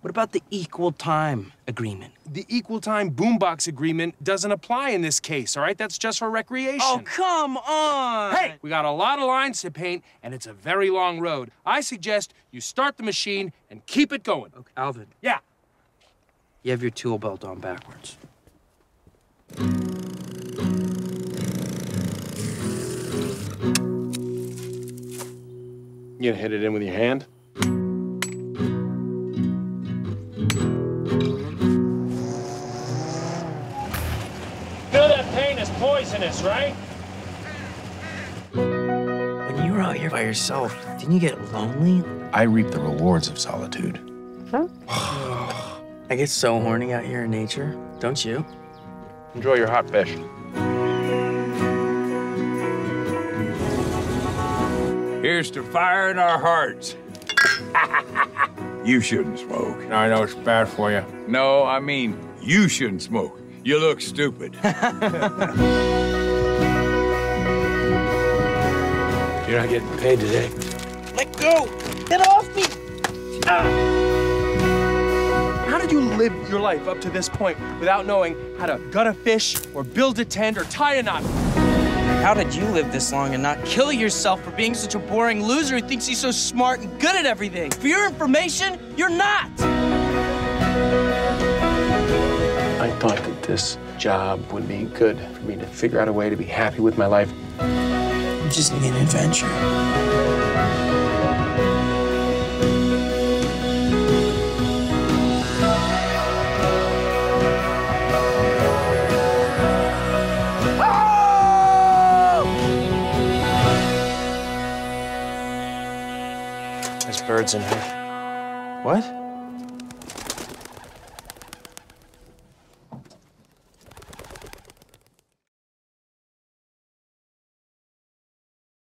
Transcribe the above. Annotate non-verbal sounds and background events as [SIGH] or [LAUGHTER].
What about the equal time agreement? The equal time boombox agreement doesn't apply in this case, all right? That's just for recreation. Oh, come on! Hey, we got a lot of lines to paint, and it's a very long road. I suggest you start the machine and keep it going. Okay, Alvin, Yeah. you have your tool belt on backwards. You gonna hit it in with your hand? Is right? When you were out here by yourself, didn't you get lonely? I reap the rewards of solitude. Huh? [SIGHS] I get so horny out here in nature, don't you? Enjoy your hot fish. Here's to fire in our hearts. [LAUGHS] you shouldn't smoke. I know it's bad for you. No, I mean, you shouldn't smoke. You look stupid. [LAUGHS] You're not getting paid today. Let go! Get off me! Ah! How did you live your life up to this point without knowing how to gut a fish or build a tent or tie a knot? How did you live this long and not kill yourself for being such a boring loser who thinks he's so smart and good at everything? For your information, you're not! I thought that this job would be good for me to figure out a way to be happy with my life. You just need an adventure. There's birds in here. What?